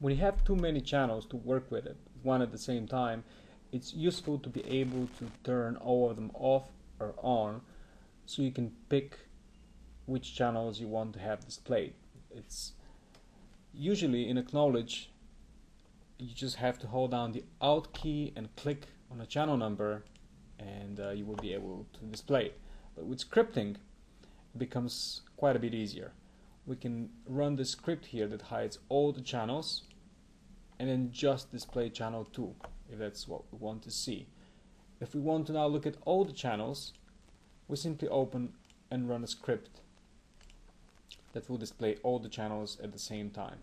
When you have too many channels to work with at one at the same time, it's useful to be able to turn all of them off or on so you can pick which channels you want to have displayed. It's usually in AcqKnowledge you just have to hold down the Alt key and click on a channel number and uh, you will be able to display it. But with scripting it becomes quite a bit easier. We can run the script here that hides all the channels and then just display channel 2 if that's what we want to see. If we want to now look at all the channels we simply open and run a script that will display all the channels at the same time.